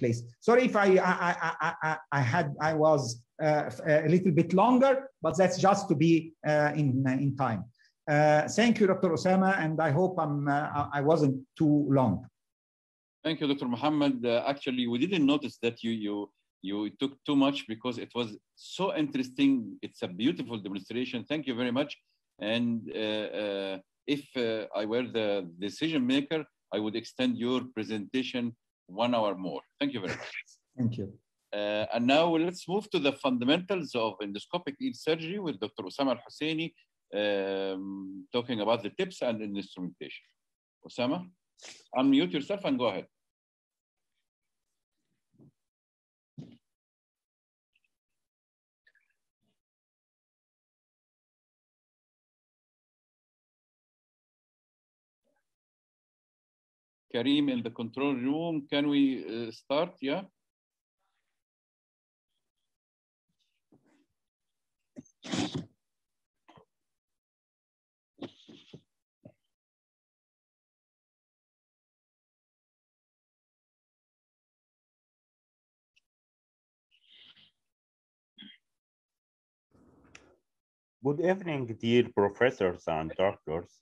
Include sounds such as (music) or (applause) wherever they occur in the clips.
place. Sorry if I I I I, I had I was uh, a little bit longer, but that's just to be uh, in in time. Uh, thank you, Dr. Osama, and I hope I'm uh, I wasn't too long. Thank you, Dr. Muhammad. Uh, actually, we didn't notice that you you you took too much because it was so interesting. It's a beautiful demonstration. Thank you very much. And uh, if I were the decision maker, I would extend your presentation one hour more. Thank you very much. (laughs) Thank you. Uh, and now let's move to the fundamentals of endoscopic ear surgery with Dr. Osama Al-Husseini um, talking about the tips and instrumentation. Osama, unmute yourself and go ahead. Kareem in the control room. Can we uh, start? Yeah. Good evening, dear professors and doctors.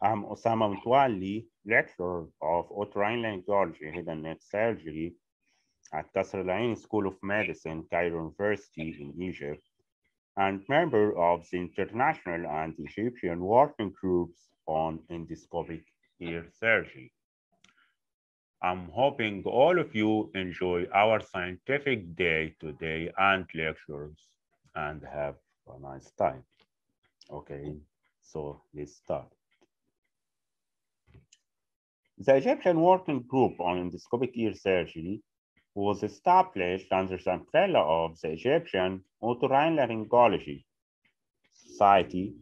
I'm Osama Metwaly, lecturer of otorhinolaryngology, head and neck surgery at Qasr School of Medicine, Cairo University in Egypt, and member of the international and Egyptian working groups on endoscopic ear surgery. I'm hoping all of you enjoy our scientific day today and lectures and have a nice time. Okay, so let's start. The Egyptian Working Group on Endoscopic Ear Surgery was established under the umbrella of the Egyptian Otorhinolaryngology Society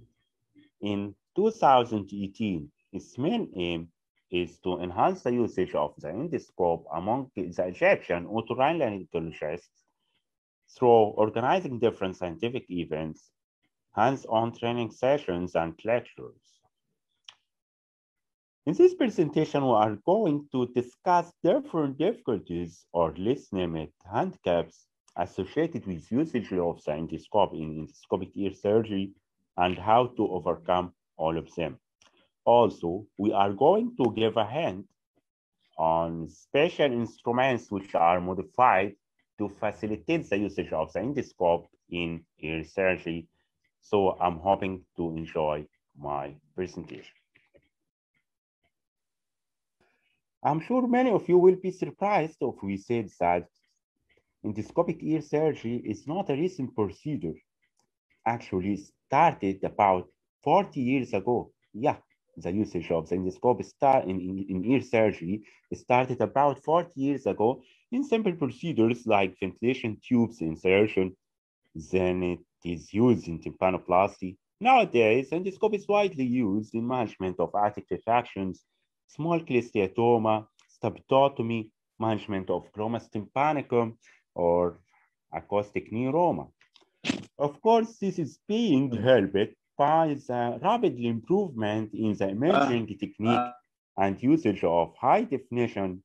in 2018. Its main aim is to enhance the usage of the endoscope among the Egyptian otorhinolaryngologists through organizing different scientific events, hands-on training sessions, and lectures. In this presentation, we are going to discuss different difficulties or let's name it handicaps associated with usage of the endoscope in endoscopic ear surgery and how to overcome all of them. Also, we are going to give a hint on special instruments which are modified to facilitate the usage of the endoscope in ear surgery. So I'm hoping to enjoy my presentation. I'm sure many of you will be surprised if we said that endoscopic ear surgery is not a recent procedure. Actually started about 40 years ago. Yeah, the usage of the endoscope in, in, in ear surgery started about 40 years ago in simple procedures like ventilation tubes insertion. Then it is used in tympanoplasty. Nowadays, endoscope is widely used in management of attic retractions, small cholesteatoma, stapedotomy, management of glomus tympanicum, or acoustic neuroma. Of course, this is being helped by the rapid improvement in the imaging uh, technique uh, and usage of high definition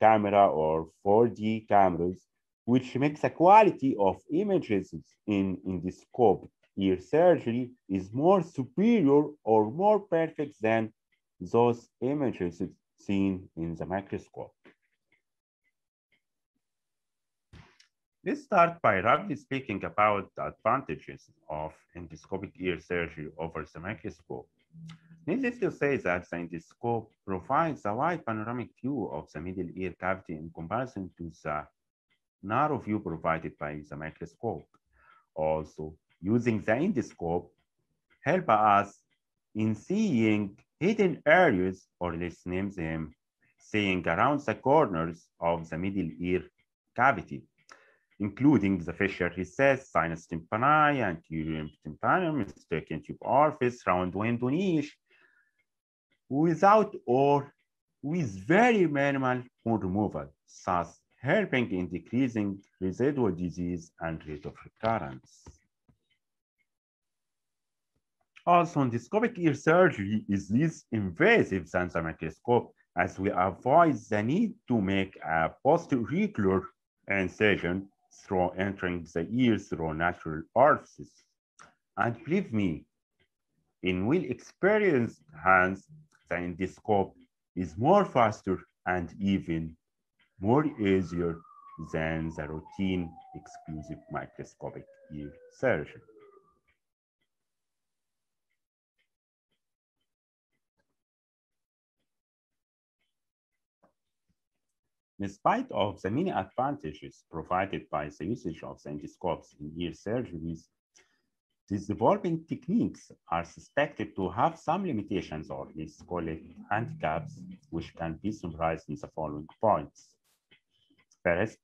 camera or 4D cameras, which makes the quality of images in, in scope ear surgery is more superior or more perfect than those images seen in the microscope. Let's start by roughly speaking about the advantages of endoscopic ear surgery over the microscope. Needless to say that the endoscope provides a wide panoramic view of the middle ear cavity in comparison to the narrow view provided by the microscope. Also, using the endoscope help us in seeing hidden areas, or let's name them, seeing around the corners of the middle ear cavity, including the facial recess, sinus tympani, anterior tympanum, Eustachian tube orifice, round window niche, without or with very minimal wound removal, thus helping in decreasing residual disease and rate of recurrence. Also, endoscopic ear surgery is less invasive than the microscope as we avoid the need to make a post-auricular incision through entering the ear through natural orifices. And believe me, in well-experienced hands, the endoscope is more faster and even more easier than the routine exclusive microscopic ear surgery. In spite of the many advantages provided by the usage of the endoscopes in ear surgeries, these developing techniques are suspected to have some limitations or let's call it handicaps, which can be summarized in the following points. First,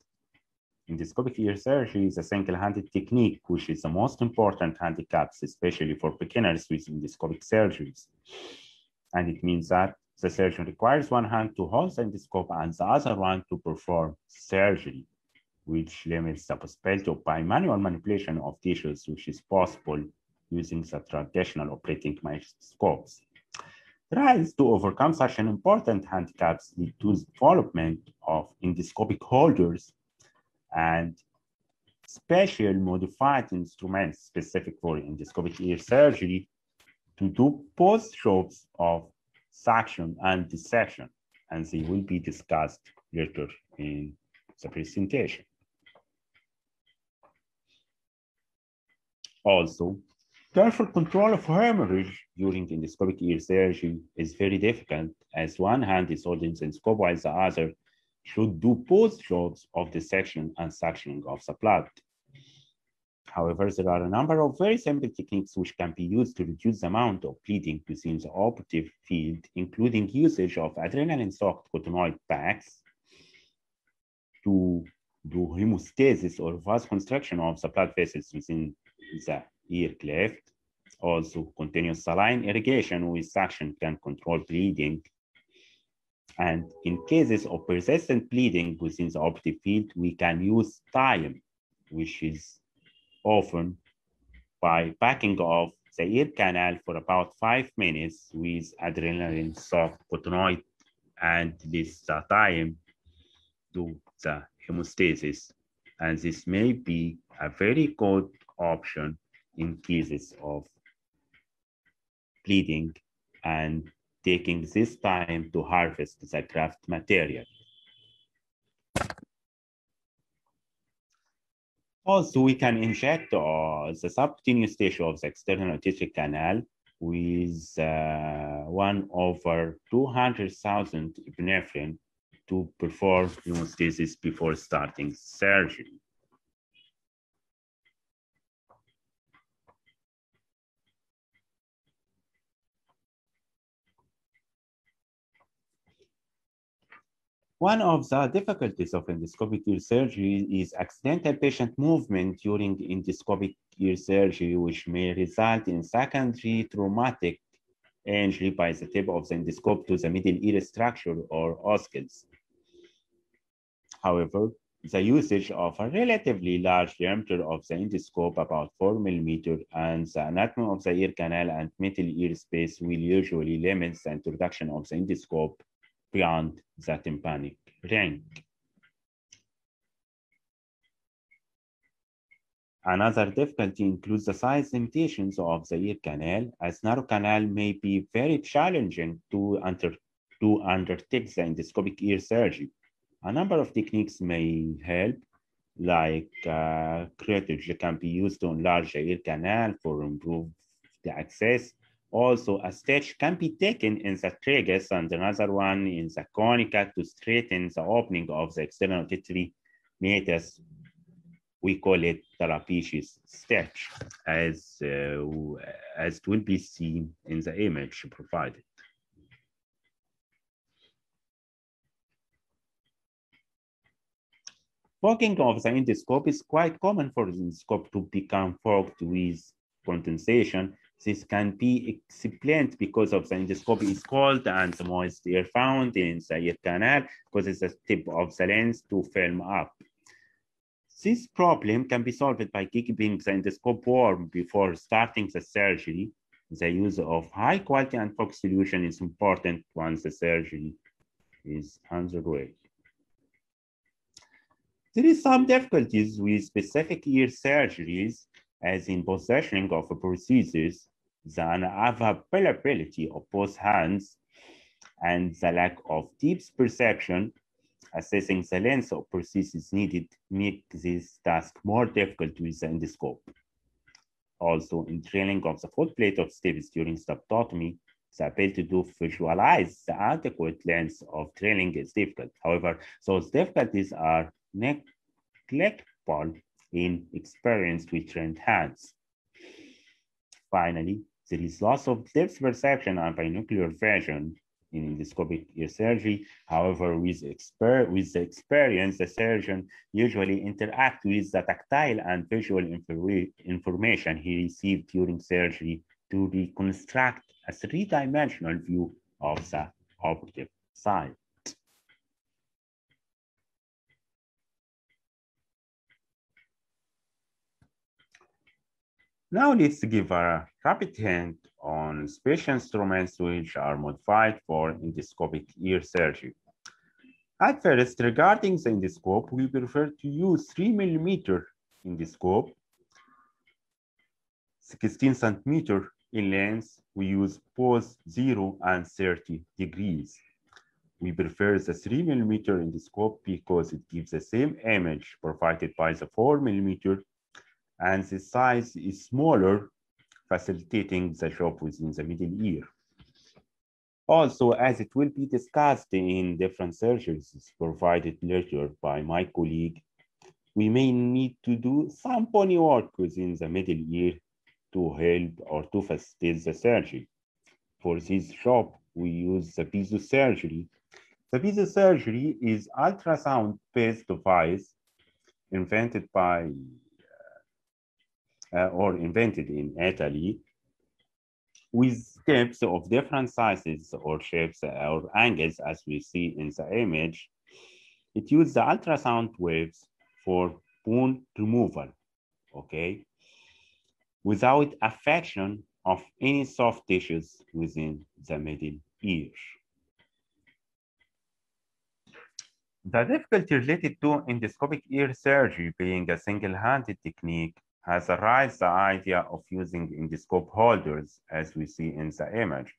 endoscopic ear surgery is a single-handed technique, which is the most important handicaps, especially for beginners with endoscopic surgeries. And it means that the surgeon requires one hand to hold the endoscope and the other one to perform surgery, which limits the possibility of bimanual manipulation of tissues, which is possible using the traditional operating microscopes. Trials to overcome such an important handicaps lead to the development of endoscopic holders and special modified instruments specific for endoscopic ear surgery to do post strokes of suction and dissection, and they will be discussed later in the presentation. Also, careful control of hemorrhage during endoscopic ear surgery is very difficult as one hand is holding the scope while the other should do both jobs of dissection and suctioning of the blood. However, there are a number of very simple techniques which can be used to reduce the amount of bleeding within the operative field, including usage of adrenaline-soaked cottonoid packs to do hemostasis or vasoconstriction of the blood vessels within the ear cleft. Also, continuous saline irrigation with suction can control bleeding. And in cases of persistent bleeding within the operative field, we can use time, which is often by backing off the ear canal for about five minutes with adrenaline soaked cottonoid and this time to the hemostasis. And this may be a very good option in cases of bleeding and taking this time to harvest the graft material. Also, we can inject uh, the subcutaneous tissue of the external auditory canal with uh, 1 over 200,000 epinephrine to perform hemostasis before starting surgery. One of the difficulties of endoscopic ear surgery is accidental patient movement during endoscopic ear surgery, which may result in secondary traumatic injury by the tip of the endoscope to the middle ear structure or ossicles. However, the usage of a relatively large diameter of the endoscope, about 4 millimeter, and the anatomy of the ear canal and middle ear space will usually limit the introduction of the endoscope beyond the tympanic ring. Another difficulty includes the size limitations of the ear canal, as narrow canal may be very challenging to, under, to undertake the endoscopic ear surgery. A number of techniques may help, like uh, curettage can be used to enlarge the ear canal for improve the access also, a stitch can be taken in the tragus and another one in the concha to straighten the opening of the external auditory meatus. We call it trapezius stitch, as, uh, as it will be seen in the image provided. Fogging of the endoscope is quite common for the endoscope to become fogged with condensation this can be explained because of the endoscopy is cold and the moist found in the ear canal causes the tip of the lens to film up. This problem can be solved by keeping the endoscope warm before starting the surgery. The use of high quality and focused solution is important once the surgery is underway. There is some difficulties with specific ear surgeries, as in positioning of prosthesis, the unavailability of both hands, and the lack of deep perception. Assessing the length of prosthesis needed make this task more difficult with the endoscope. Also, in training of the foot plate of Stevens during stapedotomy, the ability to visualize the adequate length of training is difficult. However, those difficulties are neglectable in experience with trained hands. Finally, there is loss of depth perception and binocular vision in endoscopic ear surgery. However, with, exper with the experience, the surgeon usually interact with the tactile and visual information he received during surgery to reconstruct a three-dimensional view of the operative site. Now let's give a rapid hint on special instruments which are modified for endoscopic ear surgery. At first, regarding the endoscope, we prefer to use 3 millimeter endoscope, 16 centimeter in length. We use both 0 and 30 degrees. We prefer the 3 millimeter endoscope because it gives the same image provided by the 4 millimeter and the size is smaller, facilitating the job within the middle ear. Also, as it will be discussed in different surgeries provided later by my colleague, we may need to do some bony work within the middle ear to help or to facilitate the surgery. For this job, we use the Piezo surgery. The Piezo surgery is ultrasound-based device invented by Uh, or invented in Italy with steps of different sizes or shapes or angles as we see in the image. It uses the ultrasound waves for bone removal, okay, without affection of any soft tissues within the middle ear. The difficulty related to endoscopic ear surgery being a single-handed technique has raised the idea of using endoscope holders as we see in the image.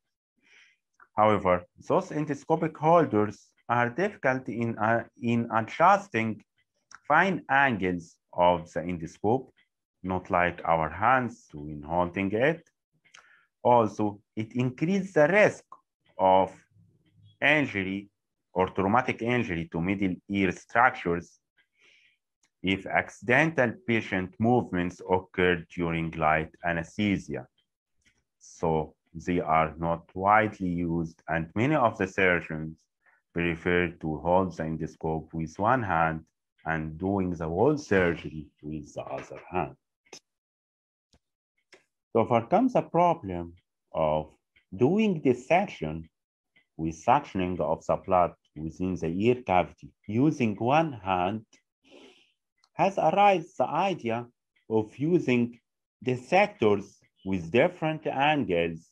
However, those endoscopic holders are difficult in, uh, in adjusting fine angles of the endoscope, not like our hands when holding it. Also, it increases the risk of injury or traumatic injury to middle ear structures if accidental patient movements occur during light anesthesia. So they are not widely used and many of the surgeons prefer to hold the endoscope with one hand and doing the whole surgery with the other hand. To overcome the problem of doing dissection with suctioning of the blood within the ear cavity using one hand has arisen the idea of using the sectors with different angles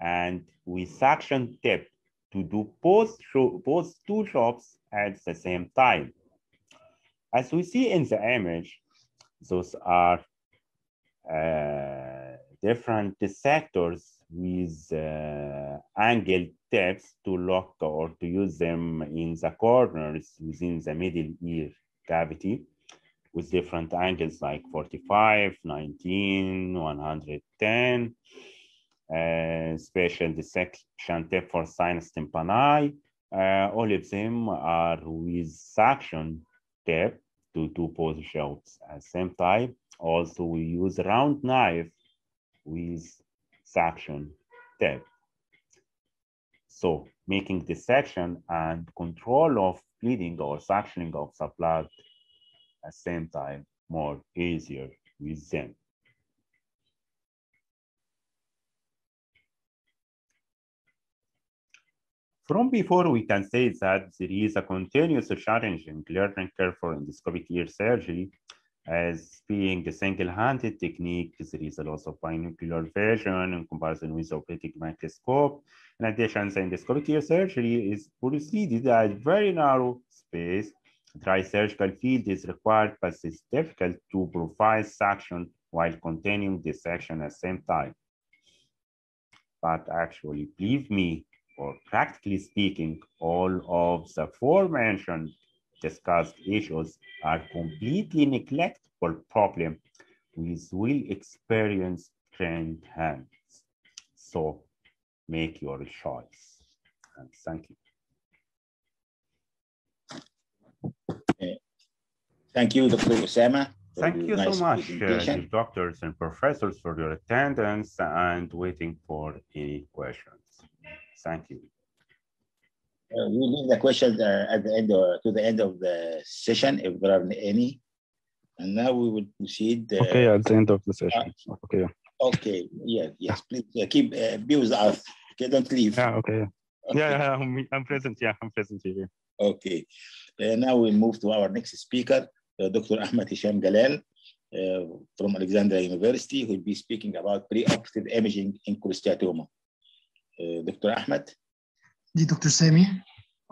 and with suction tip to do both, both two jobs at the same time. As we see in the image, those are uh, different sectors with uh, angled tips to lock or to use them in the corners within the middle ear cavity with different angles like 45, 19, 110, uh, special dissection tip for sinus tympani. Uh, all of them are with suction tip to do both shots at the same time. Also, we use round knife with suction tip. So making dissection and control of bleeding or suctioning of blood at the same time more easier with them. From before, we can say that there is a continuous challenge in learning curve for endoscopic ear surgery as being a single-handed technique. There is a loss of binocular vision in comparison with optic microscope. In addition, the endoscopic ear surgery is proceeded at very narrow space. Dry surgical field is required, but it's difficult to provide suction while containing the dissection at the same time. But actually, believe me, or practically speaking, all of the aforementioned discussed issues are completely neglectable problem with will experience trained hands. So make your choice. And thank you. Thank you, Dr. Osama. Thank you nice so much, uh, presentation. doctors and professors, for your attendance and waiting for any questions. Thank you. Uh, we leave the questions uh, at the end uh, to the end of the session if there are any. And now we will proceed. uh, Okay, at the end of the session. Okay. Okay. Yeah. Yes. Please uh, keep uh, be with us. Okay. Don't leave. Yeah, okay. Okay. Yeah, yeah, I'm, I'm present. Yeah, I'm present here. Okay. Uh, now we'll move to our next speaker, uh, Dr. Ahmed Hisham Galal uh, from Alexandria University, who will be speaking about preoperative imaging in cholesteatoma. Uh, Dr. Ahmed. Di Dr. Sami.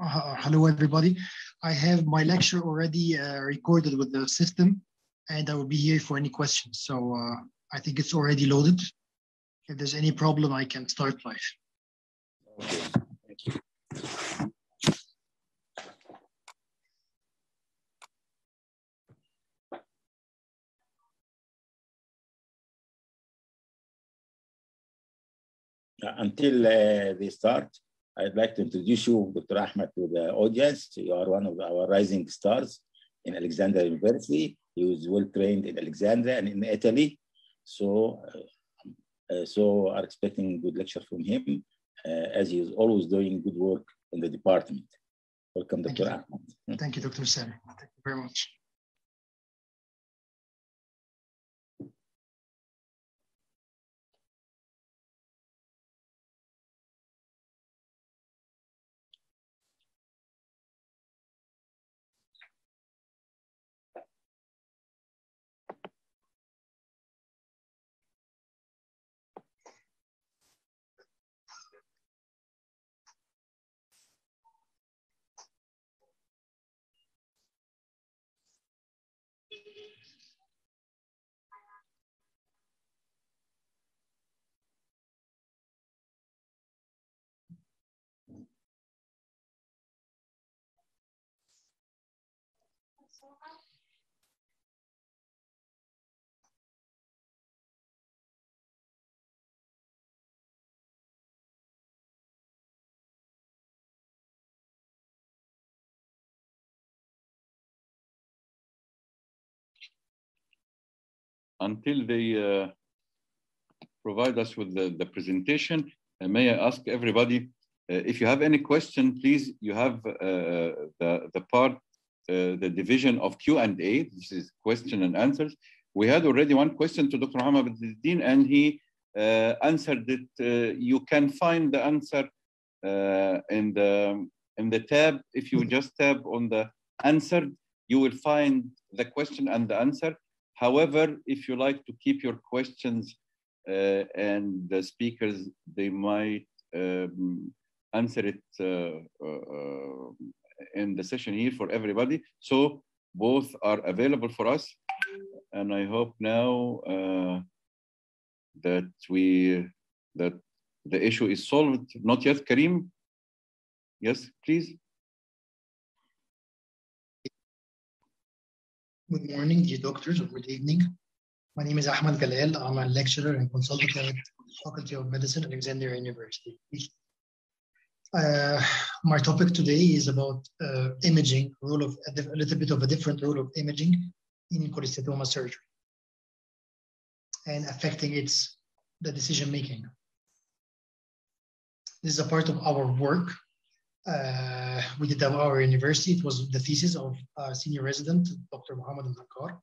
Uh, hello, everybody. I have my lecture already uh, recorded with the system, and I will be here for any questions. So uh, I think it's already loaded. If there's any problem, I can start live. Okay. Until uh, they start, I'd like to introduce you, Dr. Ahmed, to the audience. You are one of our rising stars in Alexandria University. He was well trained in Alexandria and in Italy. So, uh, uh, so are expecting good lecture from him, uh, as he is always doing good work in the department. Welcome, Thank Dr. you. Ahmed. Thank you, Dr. Sami. Thank you very much. Until they uh, provide us with the, the presentation, uh, may I ask everybody, uh, if you have any question, please, you have uh, the, the part, the division of Q&A, this is question and answers. We had already one question to Dr. Muhammad Dean and he uh, answered it. Uh, you can find the answer uh, in, the, in the tab. If you just tab on the answered, you will find the question and the answer. However, if you like to keep your questions uh, and the speakers, they might um, answer it uh, uh, in the session here for everybody. So both are available for us. And I hope now uh, that we, that the issue is solved. Not yet, Karim? Yes, please. Good morning, dear doctors, or good evening. My name is Ahmed Galal. I'm a lecturer and consultant at the Faculty of Medicine at Alexandria University. My topic today is about uh, imaging, role of a, a little bit of a different role of imaging in cholesteatoma surgery and affecting its the decision making. This is a part of our work. Uh, we did at our university. It was the thesis of senior resident, Dr. Muhammad Al-Nakar,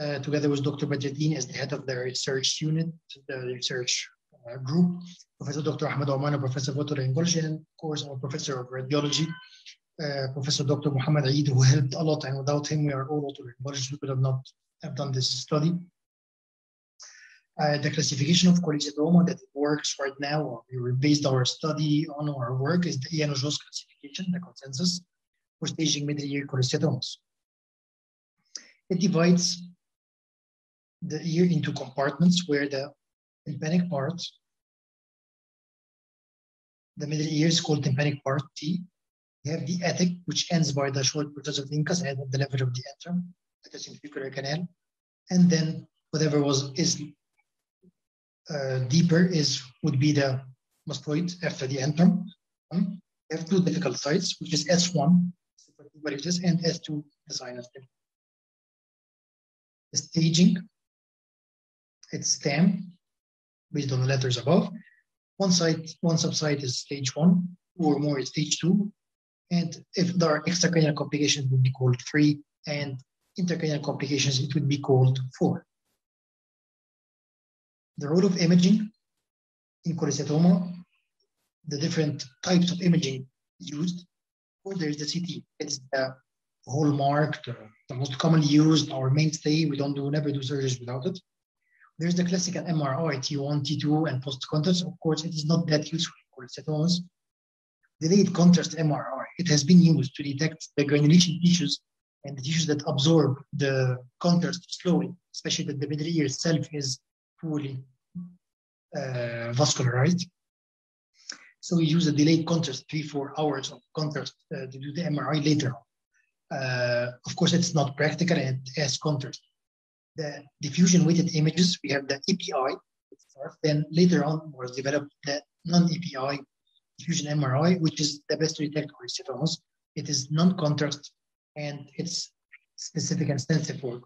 uh, together with Dr. Bajaddin as the head of the research unit, the research group, Professor Dr. Ahmed Oman, Professor of Otolaryngology, and of course our Professor of Radiology, uh, Professor Dr. Muhammad Eid, who helped a lot. And without him, we are all otolaryngologists. We could have not have done this study. Uh, the classification of cholesteatoma that works right now, or we based our study on our work, is the Jan-Ojos classification, the consensus for staging middle ear cholesteatomas. It divides the ear into compartments where the tympanic part, the middle ear is called tympanic part T. We have the attic, which ends by the short the incus at the level of the antrum, at the syncytial canal. And then whatever was is uh, deeper is would be the mastoid after the antrum. Um, we have two difficult sites, which is S1, and S2, the sinus. The staging, it's STAM, based on the letters above. One site, one subsite is stage one, or more is stage two. And if there are extracranial complications, it would be called three, and intercranial complications, it would be called four the role of imaging in cholesteatoma, the different types of imaging used. Or there's the CT. It's the hallmark, the, the most commonly used, our mainstay. We don't do never do surgeries without it. There's the classical MRI, T1, T2, and post-contrast. Of course, it is not that useful for cholesteatomas. Delayed contrast MRI, it has been used to detect the granulation tissues and the tissues that absorb the contrast slowly, especially that the ear itself is fully uh, vascularized. So we use a delayed contrast, three, four hours of contrast uh, to do the MRI later on. Uh, of course, it's not practical and as contrast. The diffusion weighted images, we have the EPI, then later on was developed the non-EPI diffusion MRI, which is the best to detect cholesteatomas. It is non-contrast and it's specific and sensitive for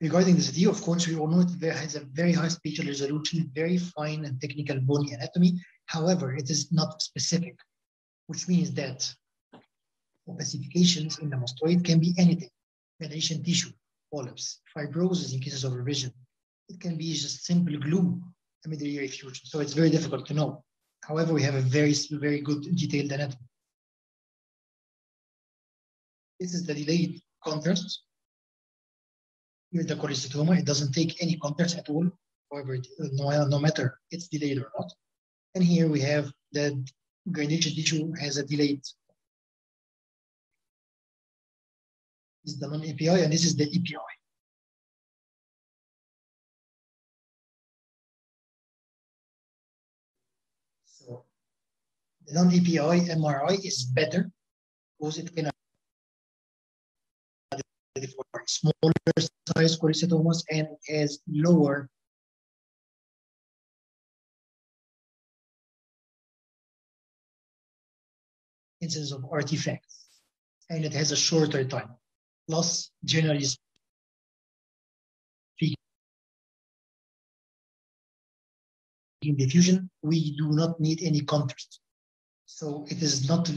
Regarding the CT, of course, we all know it has a very high spatial resolution, very fine and technical bony anatomy. However, it is not specific, which means that opacifications in the mastoid can be anything. Venation tissue, polyps, fibrosis in cases of revision. It can be just simple glue, ear effusion. So it's very difficult to know. However, we have a very, very good detailed anatomy. This is the delayed contrast here the cholesteatoma, it doesn't take any contrast at all, however, uh, no, uh, no matter it's delayed or not. And here we have that granulation tissue has a delayed. Is the non-EPI and this is the EPI. So the non-EPI MRI is better because it can for smaller size cholesteatomas and has lower incidence of artifacts and it has a shorter time. Generally speaking, in diffusion, we do not need any contrast. So it is not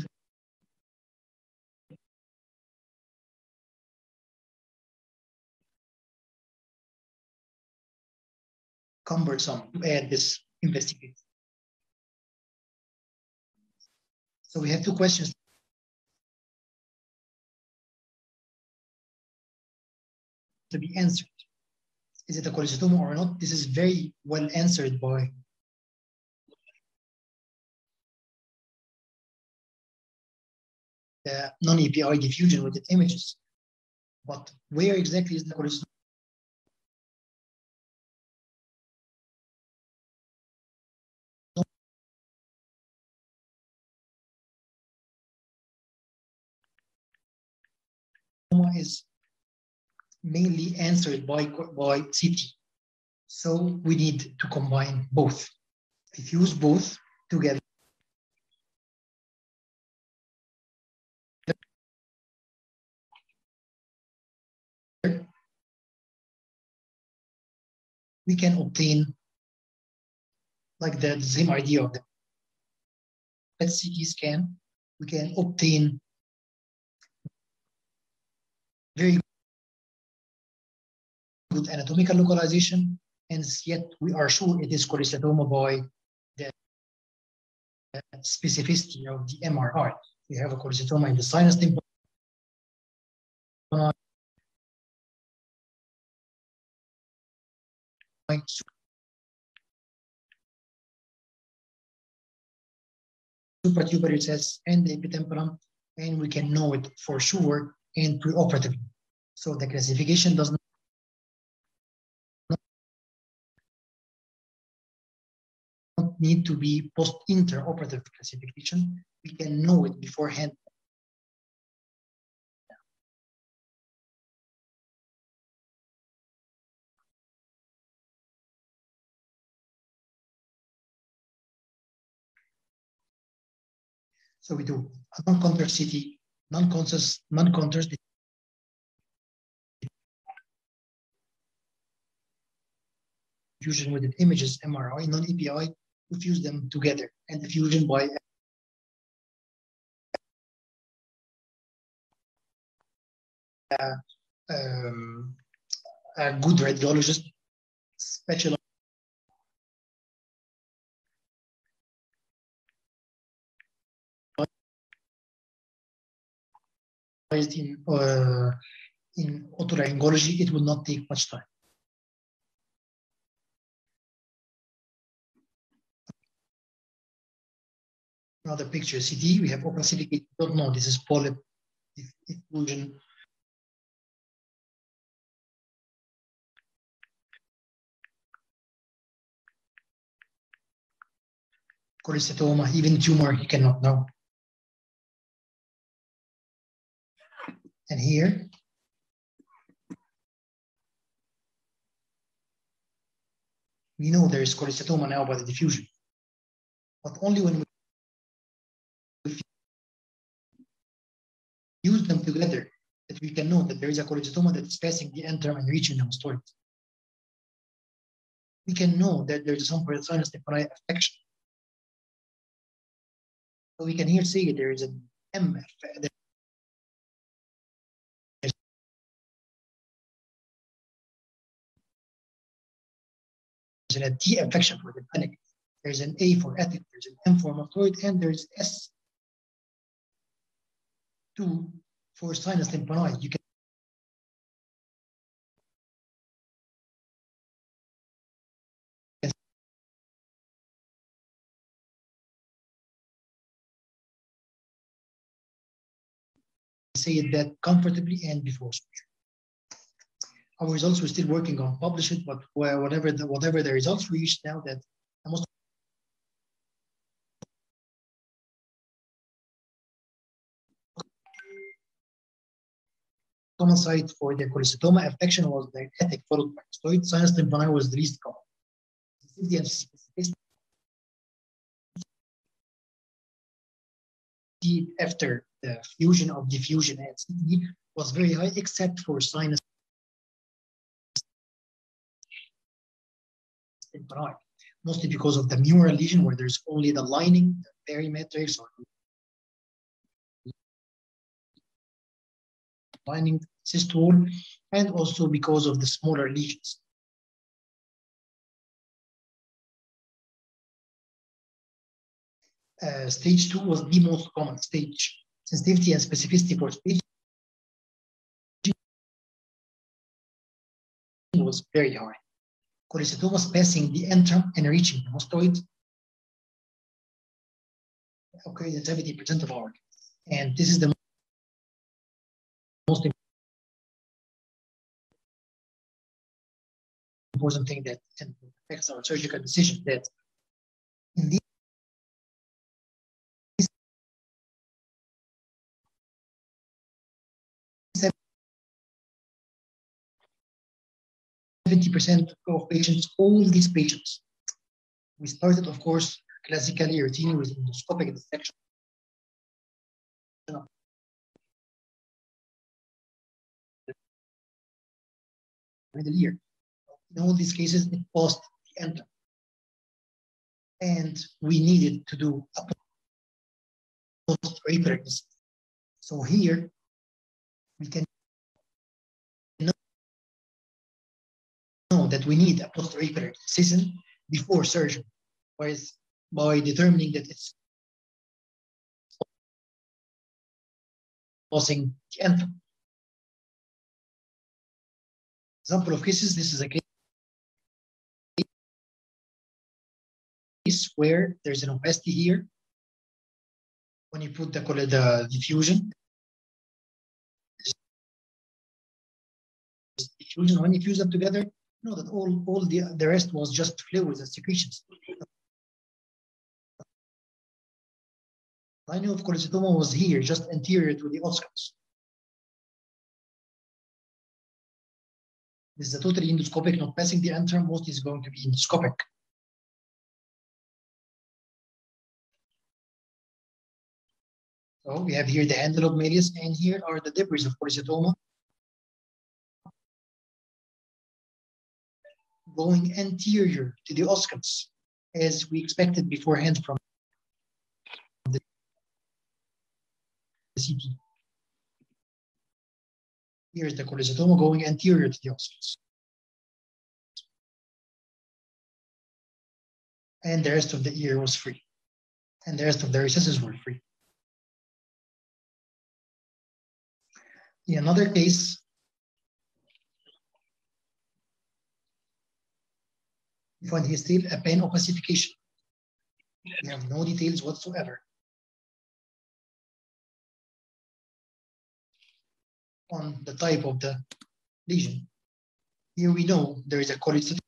cumbersome to add this investigation. So we have two questions. To be answered. Is it a cholesteatoma or not? This is very well answered by the non-EPI diffusion with the images. But where exactly is the cholesteatoma? is mainly answered by, by CT. So we need to combine both. If use both together. We can obtain like the same idea of the PET CT scan. We can obtain with anatomical localization, and yet we are sure it is cholesteatoma by the specificity of the MRI. We have a cholesteatoma in the sinus the Supratuberous cells and the epitympanum, and we can know it for sure and preoperatively. So the classification doesn't. Need to be post-interoperative classification. We can know it beforehand. So we do a non-contour CT, non-conscious, non-contours diffusion with images MRI, non-EPI, fuse them together and diffusion by uh, um, a good radiologist specialized in uh, in otolaryngology, it will not take much time. Another picture, CD. we have open silicate, don't know, this is polyp diffusion. Cholesteatoma, even tumor, he cannot know. And here, we know there is cholesteatoma now by the diffusion, but only when we use them together that we can know that there is a cholesteatoma that is passing the antrum and reaching the mastoid. We can know that there is some sinus tympani affection. So we can here say there is an M There's an T affection for the panic. There's an A for attic. There's an M for mastoid, and there's S two for sinus tympanoid. You can say that comfortably and before surgery our results we're still working on publish it but whatever the whatever the results we reach now that the most common site for the cholesteatoma affection was the attic followed by mastoid sinus tympani was the least common after the fusion of diffusion and CT was very high except for sinus mostly because of the mural lesion where there's only the lining, the perimetrics or lining cyst wall, and also because of the smaller lesions. Uh, stage two was the most common stage. Sensitivity and specificity for stage was very high cholesteatomas passing the antrum and reaching the mastoid. Okay, that's 70% of our. And this is the most important thing that affects our surgical decision that in these 70% of patients, all these patients. We started, of course, classically routine with endoscopic dissection. Middle year. In all these cases, it passed the enter. And we needed to do a post So here we can know that we need a posterior incision before surgery, whereas by determining that it's causing the anthem. Example of cases, this is a case where there's an opacity here when you put the, the diffusion, diffusion, when you fuse them together, you know that all, all the, the rest was just fluids and secretions. I knew of course, cholesteatoma was here, just anterior to the oscars. This is a totally endoscopic, not passing the antrum, mostly is going to be endoscopic. So we have here the of Malleus, and here are the debris of cholesteatoma going anterior to the oscars, as we expected beforehand from the CT. Here's the cholesteatoma going anterior to the oscars. And the rest of the ear was free. And the rest of the recesses were free. In another case, we find here still a pen opacification. We have no details whatsoever. On the type of the lesion. Here we know there is a cholesteatoma.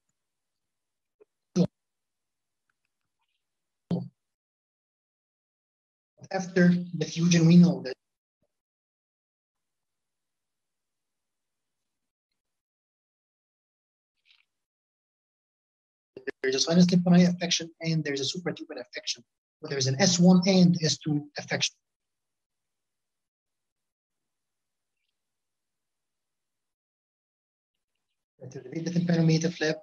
After the fusion, we know that there's a sinus tympani affection and there's a supratubal affection. But there's an S1 and S2 affection. To the tympanomeatal flap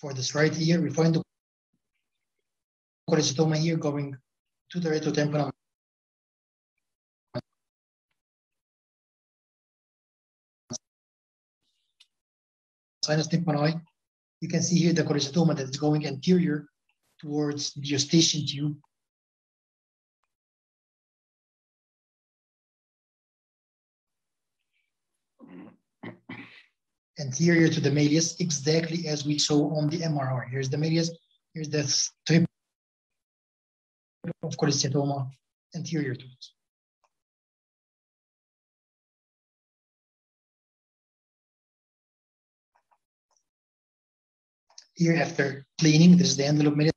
for this right ear, we find the cholesteatoma here going to the retrotympanometer. Sinus tympani. You can see here the cholesteatoma that is going anterior towards the eustachian tube. Anterior to the malleus, exactly as we saw on the MRI. Here's the malleus, here's the strip of cholesteatoma anterior to it. Here after cleaning, this is the envelope malleus.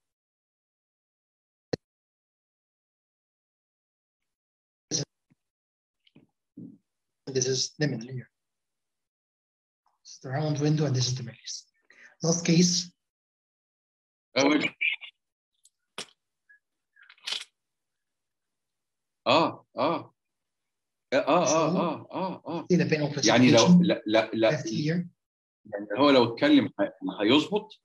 This is the middle here round window, and this is the malleus. Last case. آه آه آه آه آه آه pain of يعني لو لا لا, لا. يعني هو لو اتكلم هيظبط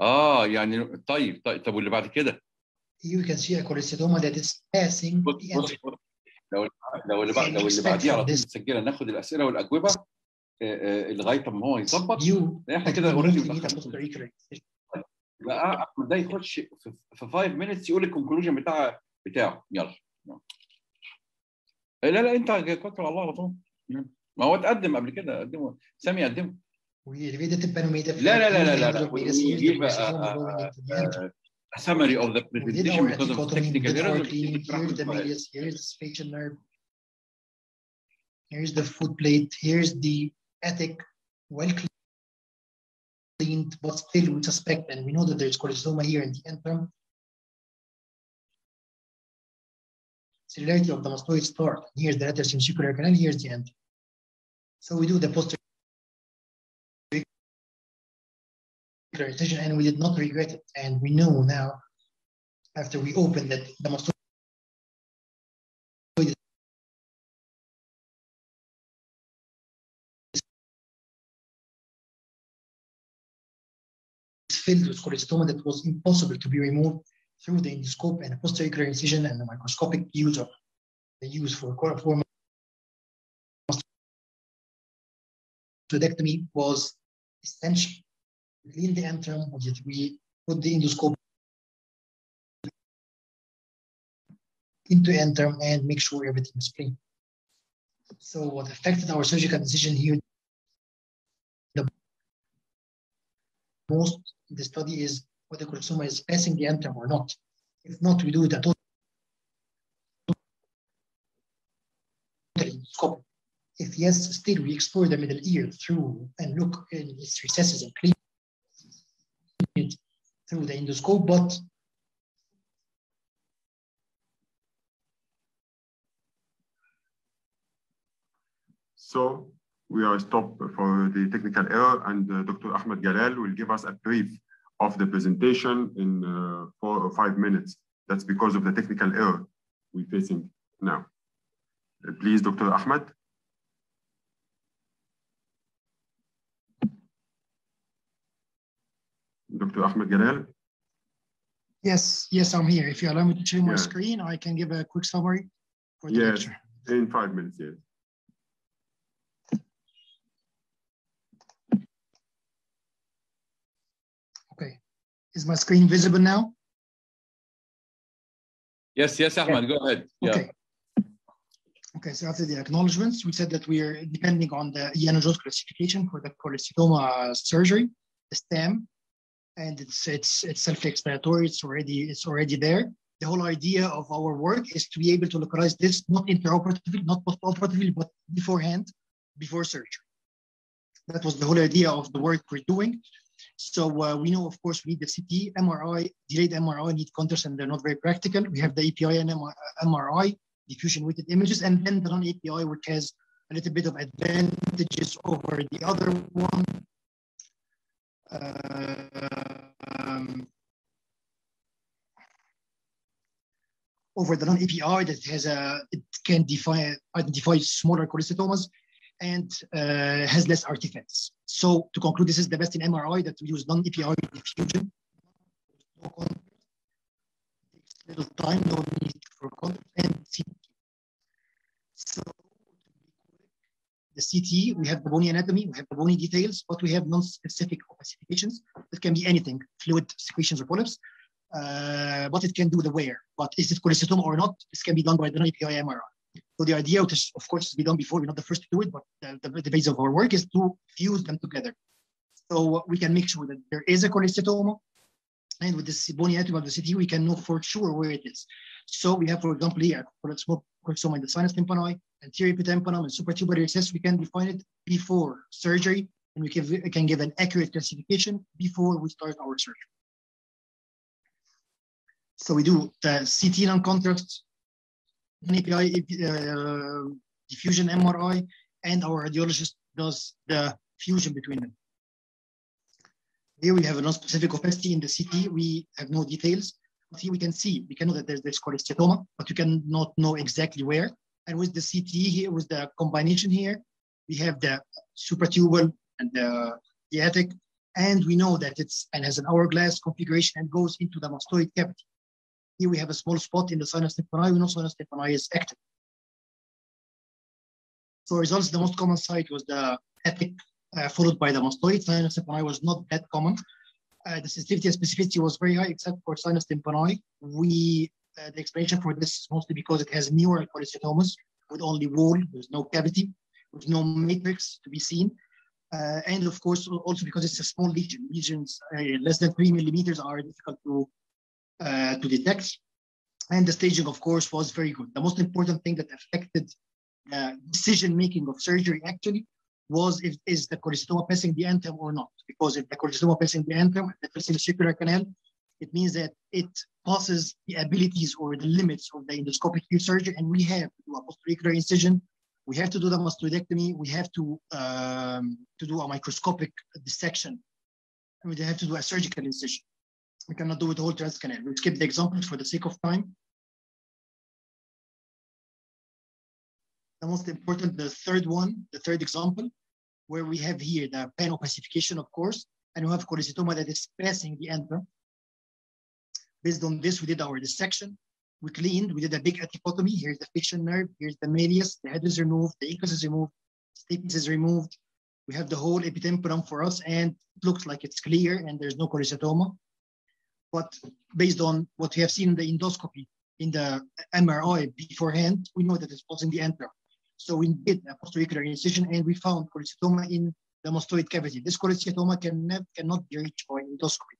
آه يعني طيب طيب طب واللي بعد كده you can see a cholecystoma that is passing بص. بص. لو (laughs) لو اللي بعد لو اللي Expect بعديه على طول. مسجله ناخد الأسئلة والأجوبة آه، آه، لغايه ما هو يظبط. إحنا كده اوريدي excision. بقى أحمد ده يخش في في 5 مينتس يقول الكونكلوجن بتاع بتاعه. يلا. لا لا أنت توكل على الله على طول. ما هو اتقدم قبل كده قدمه. سامي قدمه. Elevated the tympanometer. لا لا لا لا لا flap, لا a summary of the presentation because of technical errors. Here's the medius, here's the facial nerve, here's the foot plate, here's the attic, well cleaned, but still we suspect, and we know that there's cholesteatoma here in the antrum. Similarity of the mastoid start. Here's the lateral semicircular canal, here's the antrum. So we do the posterior incision and we did not regret it. And we know now, after we opened that the is filled with cholesteatoma that was impossible to be removed through the endoscope and posterior incision and the microscopic use of the use for for mastoidectomy was essential. Clean the antrum, we put the endoscope into antrum and make sure everything is clean. So what affected our surgical decision here the most in the study is whether cholesteatoma is passing the antrum or not. If not, we do the total endoscope. If yes, still we explore the middle ear through and look in its recesses and clean it through the endoscope, but So we are stopped for the technical error and uh, Dr. Ahmed Galal will give us a brief of the presentation in uh, four or five minutes. That's because of the technical error we're facing now. Uh, please, Dr. Ahmed. Dr. Ahmed Galal. yes, yes, I'm here. If you allow me to share my Yeah. screen, I can give a quick summary for the Yes. lecture. In five minutes, yes. Okay. Is my screen visible now? Yes, yes, Ahmed, go ahead. Yeah. Okay. Okay, so after the acknowledgements, we said that we are depending on the Ian classification for the cholesteatoma surgery, the STAM, and it's it's it's self-explanatory. It's already it's already there. The whole idea of our work is to be able to localize this not intraoperatively, not post-operatively, but beforehand, before surgery. That was the whole idea of the work we're doing. So uh, we know, of course, we need the CT, MRI, delayed MRI need contrast, and they're not very practical. We have the EPI and MRI, diffusion weighted images, and then the non-EPI, which has a little bit of advantages over the other one. Uh, um, over the non-EPI that has a it can define identify smaller cholesteatomas and uh, has less artifacts. So to conclude, this is the best in MRI that we use non-EPI diffusion. Little time, no need for contact, and CT. So the CT, we have the bony anatomy, we have the bony details, but we have non-specific opacifications. It can be anything, fluid secretions or polyps, uh, but it can do the wear. But is it cholesteatoma or not? This can be done by the non-EPI MRI. So the idea, which is, of course, to be done before, we're not the first to do it, but the, the, the base of our work is to fuse them together. So we can make sure that there is a cholesteatoma, and with this bony anatomy of the CT, we can know for sure where it is. So we have, for example, here, cholesteatoma in the sinus tympani, anterior epitympanum, and supratubular recess, we can define it before surgery, and we can, we can give an accurate classification before we start our surgery. So we do the CT non-contrast, EPI uh, diffusion MRI, and our radiologist does the fusion between them. Here we have a non-specific opacity in the CT. We have no details. Here we can see, we can know that there's this cholesteatoma, but you cannot know exactly where. And with the CT here, with the combination here, we have the supratubal and the, attic, and we know that it's and has an hourglass configuration and goes into the mastoid cavity. Here we have a small spot in the sinus tympani. We know sinus tympani is active. So results, the most common site was the epic, uh, followed by the mastoid. Sinus tympani was not that common. Uh, the sensitivity and specificity was very high, except for sinus tympani. We, uh, the explanation for this is mostly because it has neural cholesteatomas with only wall, there's no cavity, with no matrix to be seen. Uh, and of course, also because it's a small lesion. Lesions uh, less than three millimeters are difficult to uh, to detect. And the staging, of course, was very good. The most important thing that affected decision making of surgery actually was if is the cholesteatoma passing the antrum or not. Because if the cholesteatoma passing the antrum, the vesicular canal, it means that it passes the abilities or the limits of the endoscopic surgery, and we have to do a post-auricular incision. We have to do the mastoidectomy. We have to um, to do a microscopic dissection. And we have to do a surgical incision. We cannot do it whole transcanal. We'll skip the examples for the sake of time. The most important, the third one, the third example, where we have here the panel classification, of course, and we have cholesteatoma that is passing the antrum. Based on this, we did our dissection. We cleaned, we did a big epipotomy. Here's the facial nerve, here's the malleus, the head is removed, the incus is removed, stapes is removed. We have the whole epitympanum for us, and it looks like it's clear and there's no cholesteatoma. But based on what we have seen in the endoscopy, in the MRI beforehand, we know that it's passing the antrum. So we did a post-auricular incision and we found cholesteatoma in the mastoid cavity. This cholesteatoma can cannot be reached by endoscopy.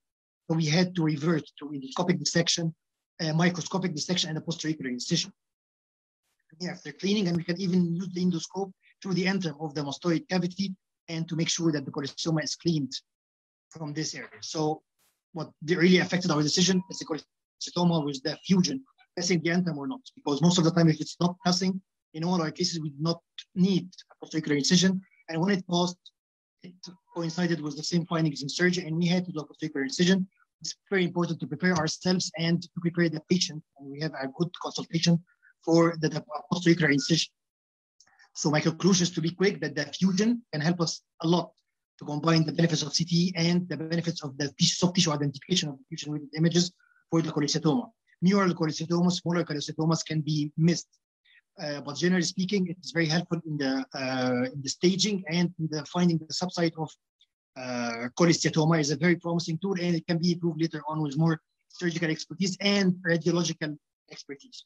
So we had to revert to endoscopic dissection, uh, microscopic dissection, and a posterior incision. After cleaning, and we can even use the endoscope through the antrum of the mastoid cavity and to make sure that the cholesteatoma is cleaned from this area. So what really affected our decision is the cholesteatoma with the fusion passing the antrum or not, because most of the time if it's not passing, in all our cases we did not need a posterior incision, and when it passed, it coincided with the same findings in surgery, and we had to do a posterior incision. It's very important to prepare ourselves and to prepare the patient, and we have a good consultation for the, the incision. So my conclusion is to be quick that the fusion can help us a lot to combine the benefits of CT and the benefits of the soft tissue identification of the fusion with images for the cholesteatoma. Mural cholesteatomas, smaller cholesteatomas can be missed. Uh, but generally speaking, it is very helpful in the uh, in the staging and in the finding the subsite of uh, cholesteatoma is a very promising tool, and it can be improved later on with more surgical expertise and radiological expertise.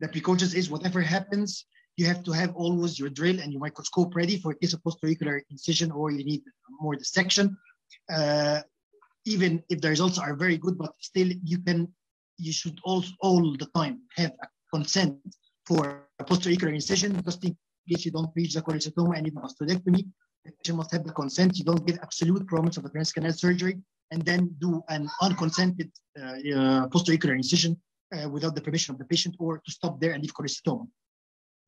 The precautions is whatever happens, you have to have always your drill and your microscope ready for a case of incision or you need more dissection. Uh, even if the results are very good, but still you can, you should also all the time have a consent for a post-auricular incision just in case you don't reach the cholesteatoma and a mastoidectomy. The patient must have the consent. You don't give absolute promise of a transcanal surgery and then do an unconsented uh, uh, post-auricular incision uh, without the permission of the patient or to stop there and leave cholesteatoma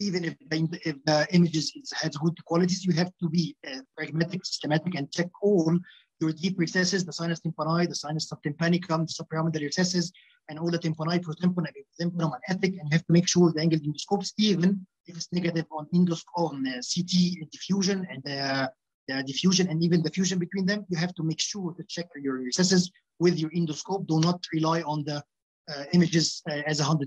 even if the, if the images has good qualities, you have to be uh, pragmatic, systematic, and check all your deep recesses, the sinus tympani, the sinus subtympanicum, the supraumbilical recesses, and all the tympani, protympanum, tympanum, and ethic, and you have to make sure the angle endoscopes, even if it's negative on endoscope, on uh, CT diffusion and uh, the diffusion and even the fusion between them, you have to make sure to check your recesses with your endoscope. Do not rely on the uh, images uh, as 100%.